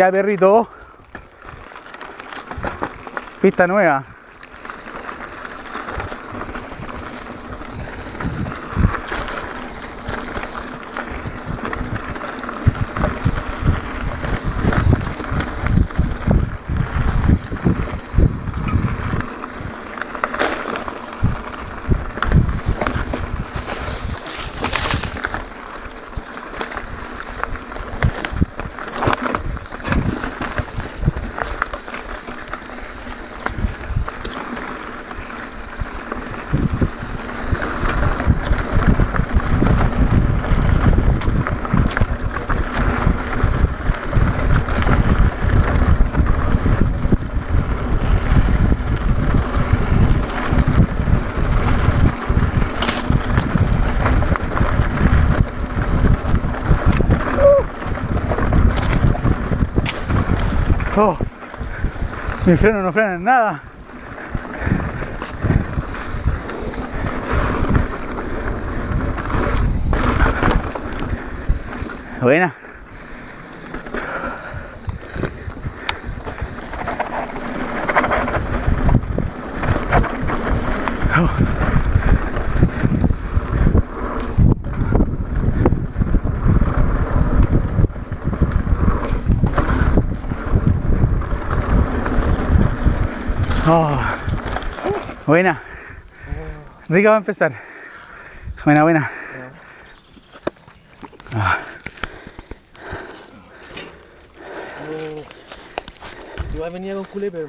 Ya, perrito. Pista nueva. Oh, mi freno no frena en nada. Buena. Oh, buena. Rica va a empezar. Buena, buena. Ah, Igual venía con culé, pero